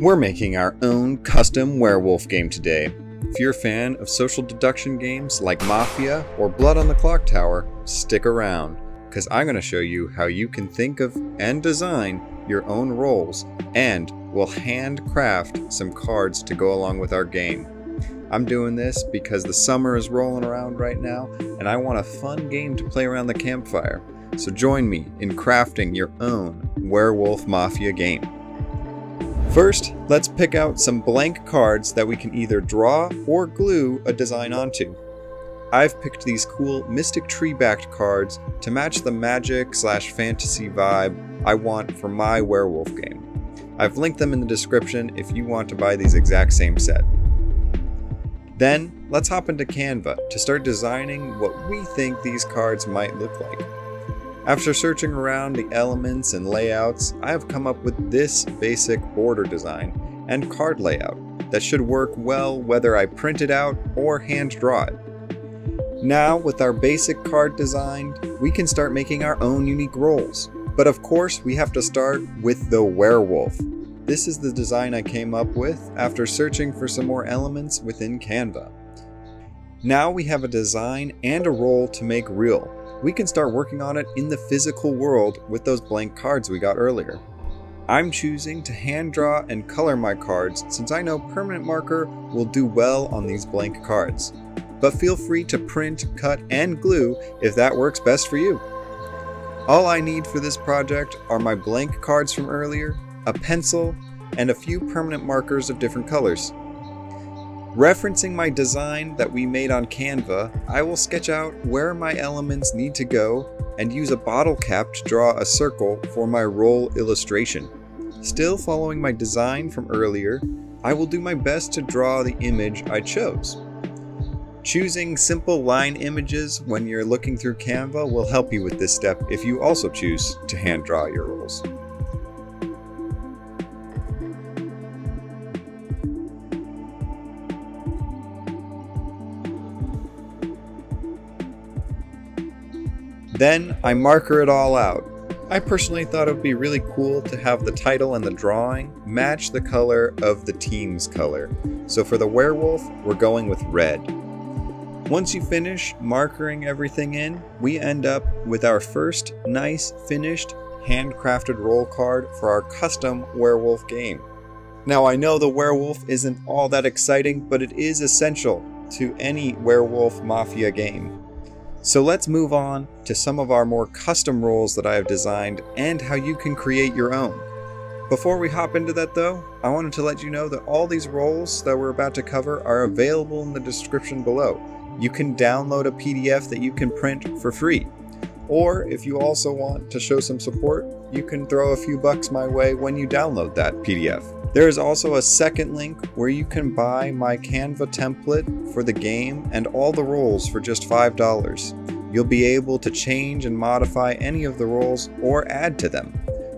We're making our own custom werewolf game today. If you're a fan of social deduction games like Mafia or Blood on the Clocktower, stick around, because I'm going to show you how you can think of and design your own roles, and we'll handcraft some cards to go along with our game. I'm doing this because the summer is rolling around right now, and I want a fun game to play around the campfire. So join me in crafting your own Werewolf Mafia game. First, let's pick out some blank cards that we can either draw or glue a design onto. I've picked these cool Mystic Tree backed cards to match the magic slash fantasy vibe I want for my werewolf game. I've linked them in the description if you want to buy these exact same set. Then, let's hop into Canva to start designing what we think these cards might look like. After searching around the elements and layouts, I have come up with this basic border design and card layout that should work well whether I print it out or hand draw it. Now, with our basic card designed, we can start making our own unique roles. But of course, we have to start with the werewolf. This is the design I came up with after searching for some more elements within Canva. Now we have a design and a role to make real, we can start working on it in the physical world with those blank cards we got earlier. I'm choosing to hand draw and color my cards since I know permanent marker will do well on these blank cards. But feel free to print, cut, and glue if that works best for you. All I need for this project are my blank cards from earlier, a pencil, and a few permanent markers of different colors. Referencing my design that we made on Canva, I will sketch out where my elements need to go and use a bottle cap to draw a circle for my role illustration. Still following my design from earlier, I will do my best to draw the image I chose. Choosing simple line images when you're looking through Canva will help you with this step if you also choose to hand draw your roles. Then I marker it all out. I personally thought it would be really cool to have the title and the drawing match the color of the team's color. So for the werewolf, we're going with red. Once you finish markering everything in, we end up with our first nice finished handcrafted role card for our custom werewolf game. Now I know the werewolf isn't all that exciting, but it is essential to any werewolf mafia game. So let's move on to some of our more custom roles that I have designed and how you can create your own. Before we hop into that though, I wanted to let you know that all these roles that we're about to cover are available in the description below. You can download a PDF that you can print for free. Or if you also want to show some support, you can throw a few bucks my way when you download that PDF. There is also a second link where you can buy my Canva template for the game and all the roles for just $5. You'll be able to change and modify any of the roles or add to them.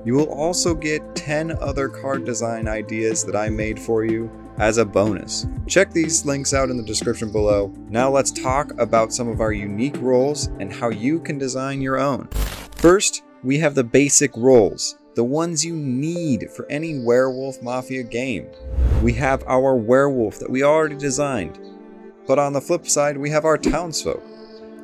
You will also get 10 other card design ideas that I made for you as a bonus. Check these links out in the description below. Now let's talk about some of our unique roles and how you can design your own. First, we have the basic roles the ones you need for any Werewolf Mafia game. We have our werewolf that we already designed, but on the flip side, we have our townsfolk.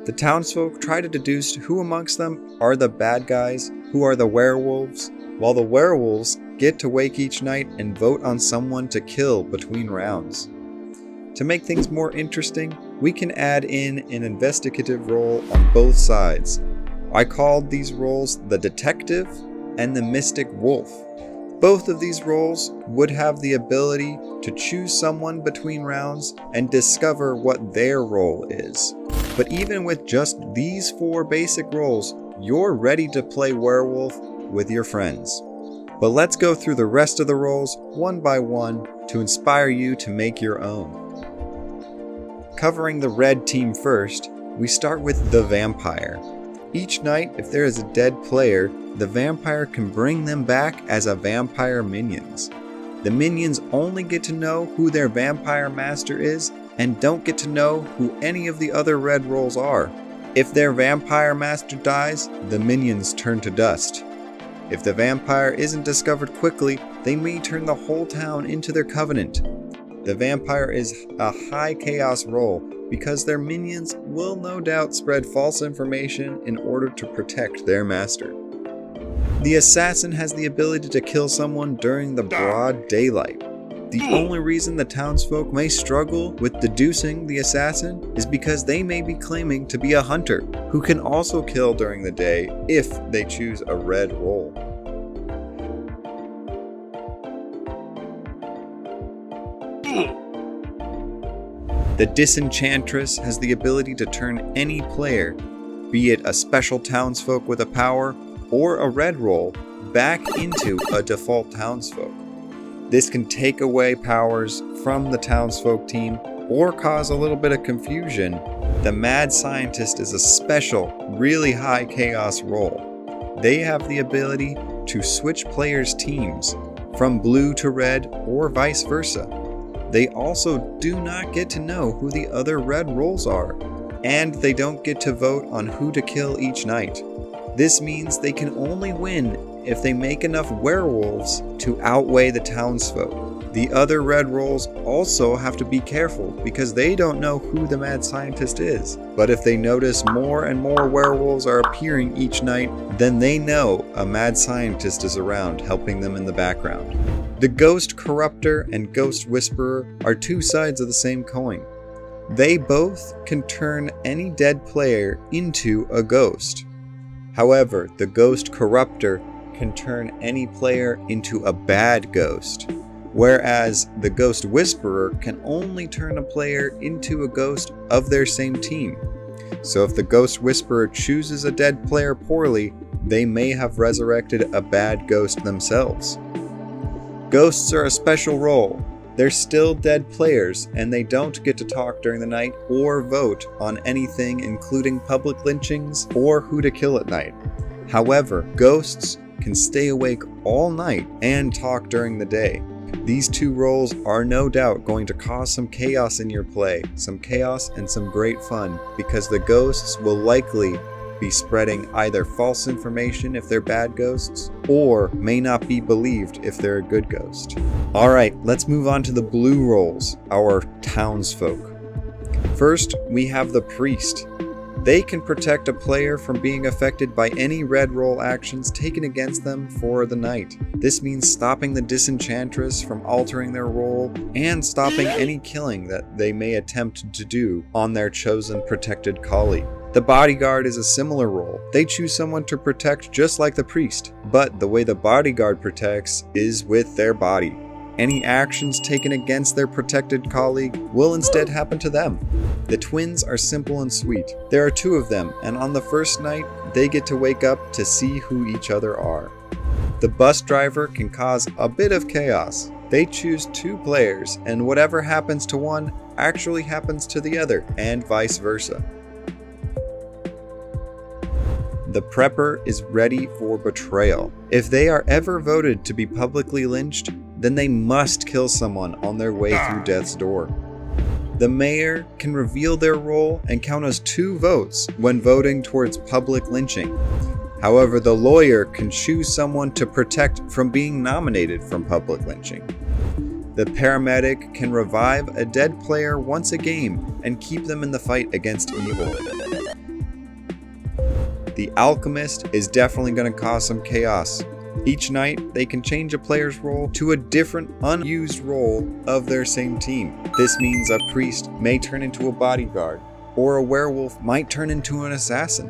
The townsfolk try to deduce who amongst them are the bad guys, who are the werewolves, while the werewolves get to wake each night and vote on someone to kill between rounds. To make things more interesting, we can add in an investigative role on both sides. I called these roles the detective and the Mystic Wolf. Both of these roles would have the ability to choose someone between rounds and discover what their role is. But even with just these four basic roles, you're ready to play werewolf with your friends. But let's go through the rest of the roles one by one to inspire you to make your own. Covering the red team first, we start with the vampire. Each night, if there is a dead player, the vampire can bring them back as a vampire minions. The minions only get to know who their vampire master is and don't get to know who any of the other red roles are. If their vampire master dies, the minions turn to dust. If the vampire isn't discovered quickly, they may turn the whole town into their covenant. The vampire is a high chaos role because their minions will no doubt spread false information in order to protect their master. The assassin has the ability to kill someone during the broad daylight. The hmm. only reason the townsfolk may struggle with deducing the assassin is because they may be claiming to be a hunter who can also kill during the day if they choose a red role. The Disenchantress has the ability to turn any player, be it a special townsfolk with a power or a red role, back into a default townsfolk. This can take away powers from the townsfolk team or cause a little bit of confusion. The Mad Scientist is a special, really high chaos role. They have the ability to switch players' teams from blue to red or vice versa. They also do not get to know who the other red roles are, and they don't get to vote on who to kill each night. This means they can only win if they make enough werewolves to outweigh the townsfolk. The other red roles also have to be careful because they don't know who the mad scientist is. But if they notice more and more werewolves are appearing each night, then they know a mad scientist is around helping them in the background. The Ghost Corruptor and Ghost Whisperer are two sides of the same coin. They both can turn any dead player into a ghost. However, the Ghost Corruptor can turn any player into a bad ghost, whereas the Ghost Whisperer can only turn a player into a ghost of their same team. So if the Ghost Whisperer chooses a dead player poorly, they may have resurrected a bad ghost themselves. Ghosts are a special role. They're still dead players, and they don't get to talk during the night or vote on anything, including public lynchings or who to kill at night. However, ghosts can stay awake all night and talk during the day. These two roles are no doubt going to cause some chaos in your play, some chaos and some great fun, because the ghosts will likely be spreading either false information if they're bad ghosts, or may not be believed if they're a good ghost. Alright, let's move on to the blue roles, our townsfolk. First, we have the priest. They can protect a player from being affected by any red role actions taken against them for the night. This means stopping the disenchantress from altering their role and stopping any killing that they may attempt to do on their chosen protected colleague. The bodyguard is a similar role. They choose someone to protect just like the priest, but the way the bodyguard protects is with their body. Any actions taken against their protected colleague will instead happen to them. The twins are simple and sweet. There are two of them, and on the first night, they get to wake up to see who each other are. The bus driver can cause a bit of chaos. They choose two players, and whatever happens to one actually happens to the other, and vice versa. The prepper is ready for betrayal. If they are ever voted to be publicly lynched, then they must kill someone on their way through ah. death's door. The mayor can reveal their role and count as two votes when voting towards public lynching. However, the lawyer can choose someone to protect from being nominated from public lynching. The paramedic can revive a dead player once a game and keep them in the fight against evil. The Alchemist is definitely going to cause some chaos. Each night, they can change a player's role to a different unused role of their same team. This means a priest may turn into a bodyguard, or a werewolf might turn into an assassin.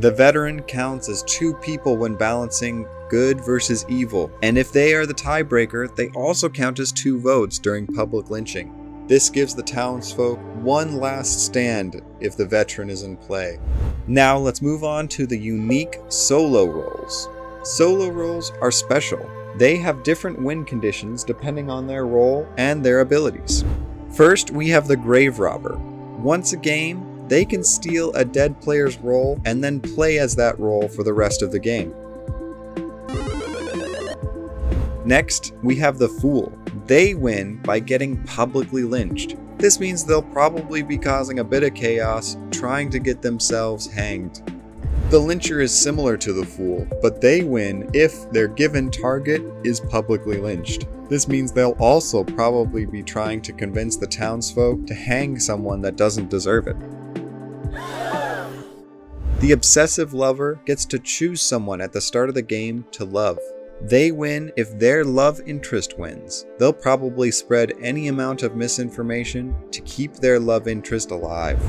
The veteran counts as two people when balancing good versus evil, and if they are the tiebreaker, they also count as two votes during public lynching. This gives the townsfolk one last stand if the veteran is in play. Now let's move on to the unique solo roles. Solo roles are special. They have different win conditions depending on their role and their abilities. First, we have the Grave Robber. Once a game, they can steal a dead player's role and then play as that role for the rest of the game. Next, we have the Fool. They win by getting publicly lynched. This means they'll probably be causing a bit of chaos, trying to get themselves hanged. The lyncher is similar to the fool, but they win if their given target is publicly lynched. This means they'll also probably be trying to convince the townsfolk to hang someone that doesn't deserve it. The obsessive lover gets to choose someone at the start of the game to love. They win if their love interest wins. They'll probably spread any amount of misinformation to keep their love interest alive.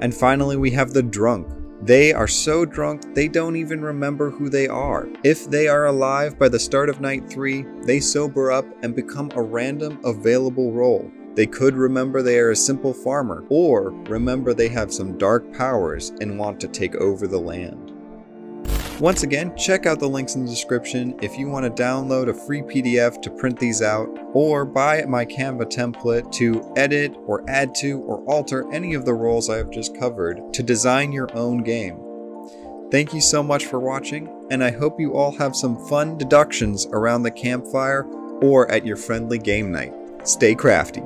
And finally, we have the drunk. They are so drunk they don't even remember who they are. If they are alive by the start of night 3, they sober up and become a random available role. They could remember they are a simple farmer, or remember they have some dark powers and want to take over the land. Once again, check out the links in the description if you want to download a free PDF to print these out, or buy my Canva template to edit or add to or alter any of the roles I have just covered to design your own game. Thank you so much for watching, and I hope you all have some fun deductions around the campfire or at your friendly game night. Stay crafty.